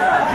Yeah.